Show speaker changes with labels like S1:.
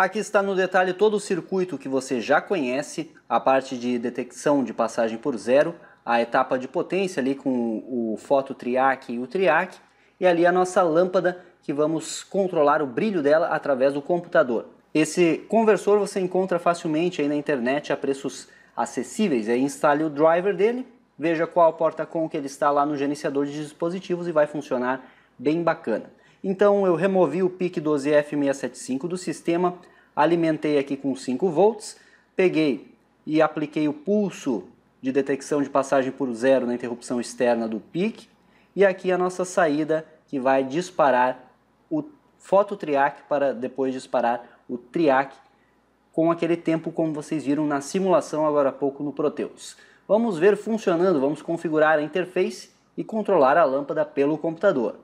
S1: Aqui está no detalhe todo o circuito que você já conhece, a parte de detecção de passagem por zero, a etapa de potência ali com o foto triac e o triac, e ali a nossa lâmpada que vamos controlar o brilho dela através do computador. Esse conversor você encontra facilmente aí na internet a preços acessíveis. Aí instale o driver dele, veja qual porta-com que ele está lá no gerenciador de dispositivos e vai funcionar bem bacana. Então eu removi o PIC 12F675 do sistema, alimentei aqui com 5 volts, peguei e apliquei o pulso de detecção de passagem por zero na interrupção externa do PIC e aqui a nossa saída que vai disparar o fototriac para depois disparar o triac com aquele tempo como vocês viram na simulação agora há pouco no Proteus. Vamos ver funcionando, vamos configurar a interface e controlar a lâmpada pelo computador.